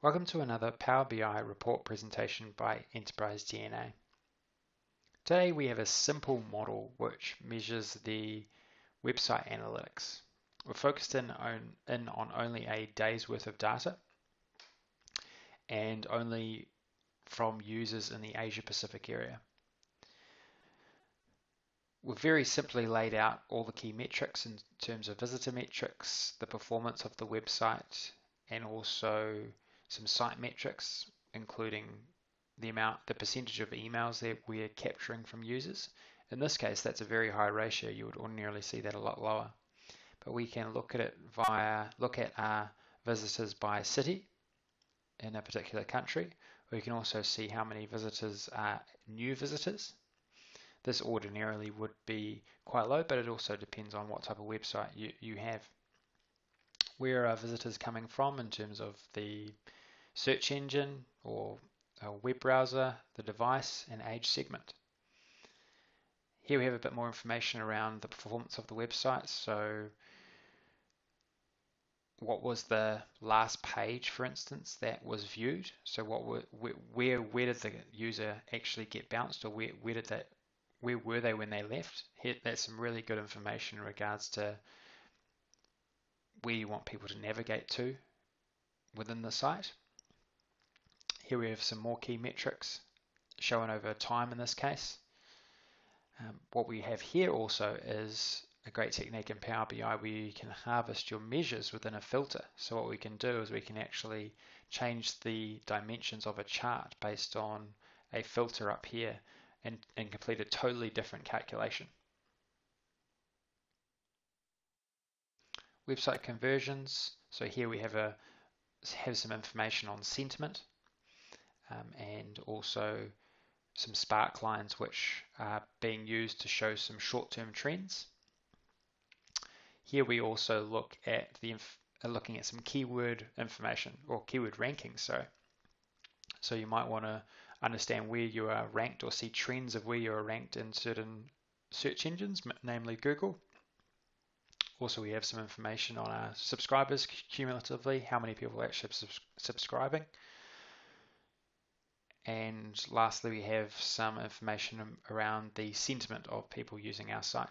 Welcome to another Power BI report presentation by Enterprise DNA. Today we have a simple model which measures the website analytics. We're focused in on, in on only a day's worth of data and only from users in the Asia Pacific area. We've very simply laid out all the key metrics in terms of visitor metrics, the performance of the website, and also some site metrics, including the amount, the percentage of emails that we're capturing from users. In this case, that's a very high ratio. You would ordinarily see that a lot lower. But we can look at it via, look at our visitors by city in a particular country. We can also see how many visitors are new visitors. This ordinarily would be quite low, but it also depends on what type of website you, you have. Where are visitors coming from in terms of the search engine or a web browser, the device, and age segment. Here we have a bit more information around the performance of the website. So what was the last page, for instance, that was viewed? So what were, where where did the user actually get bounced, or where where did that where were they when they left? Here, that's some really good information in regards to where you want people to navigate to within the site. Here we have some more key metrics shown over time in this case. Um, what we have here also is a great technique in Power BI where you can harvest your measures within a filter. So what we can do is we can actually change the dimensions of a chart based on a filter up here and, and complete a totally different calculation. Website conversions. So here we have a have some information on sentiment um, and also some spark lines which are being used to show some short-term trends. Here we also look at the uh, looking at some keyword information or keyword rankings. So, so you might want to understand where you are ranked or see trends of where you are ranked in certain search engines, namely Google. Also, we have some information on our subscribers cumulatively, how many people are actually subscribing. And lastly, we have some information around the sentiment of people using our site.